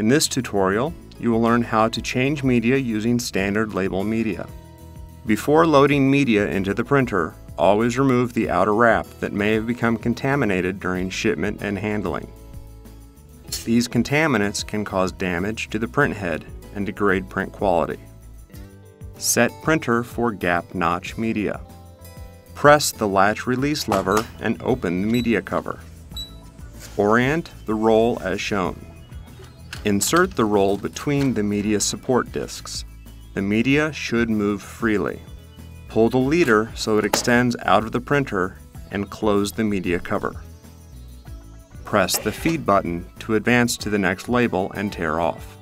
In this tutorial, you will learn how to change media using standard label media. Before loading media into the printer, always remove the outer wrap that may have become contaminated during shipment and handling. These contaminants can cause damage to the print head and degrade print quality. Set printer for gap notch media. Press the latch release lever and open the media cover. Orient the roll as shown. Insert the roll between the media support discs. The media should move freely. Pull the leader so it extends out of the printer and close the media cover. Press the feed button to advance to the next label and tear off.